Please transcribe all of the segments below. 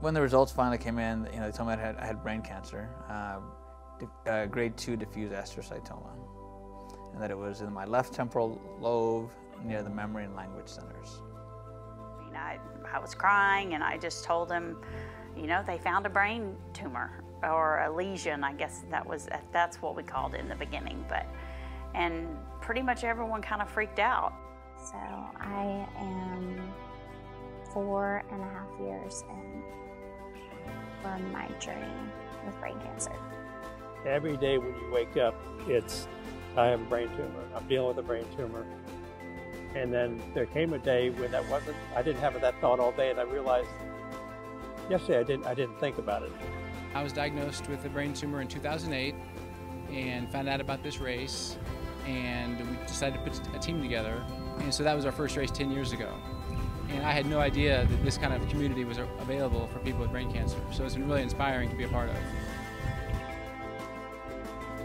When the results finally came in, you know, they told me I had, I had brain cancer, uh, uh, grade 2 diffuse astrocytoma, and that it was in my left temporal lobe near the memory and language centers. I, I was crying and I just told him, you know, they found a brain tumor or a lesion, I guess that was, that's what we called it in the beginning, but, and pretty much everyone kind of freaked out. So I am four and a half years in from my journey with brain cancer. Every day when you wake up, it's, I have a brain tumor, I'm dealing with a brain tumor. And then there came a day when that wasn't, I didn't have that thought all day and I realized yesterday I didn't, I didn't think about it. I was diagnosed with a brain tumor in 2008 and found out about this race and we decided to put a team together. And so that was our first race 10 years ago. And I had no idea that this kind of community was available for people with brain cancer. So it's been really inspiring to be a part of.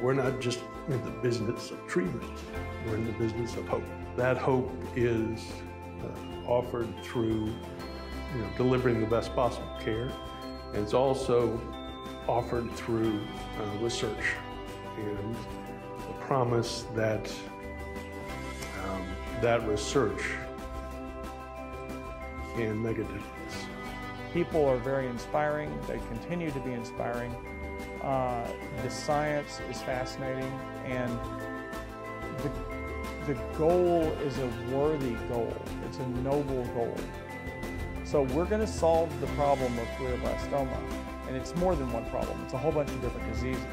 We're not just in the business of treatment, we're in the business of hope. That hope is uh, offered through you know, delivering the best possible care. And it's also offered through uh, research and the promise that um, that research can make a difference. People are very inspiring. They continue to be inspiring. Uh, the science is fascinating, and the, the goal is a worthy goal. It's a noble goal. So we're going to solve the problem of glioblastoma, and it's more than one problem. It's a whole bunch of different diseases.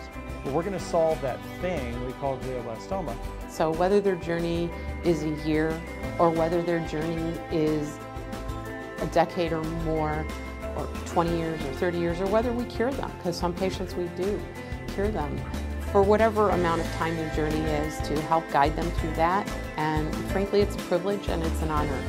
But we're going to solve that thing we call glioblastoma. So whether their journey is a year or whether their journey is a decade or more, or 20 years or 30 years, or whether we cure them, because some patients we do cure them. For whatever amount of time their journey is, to help guide them through that. And frankly, it's a privilege and it's an honor.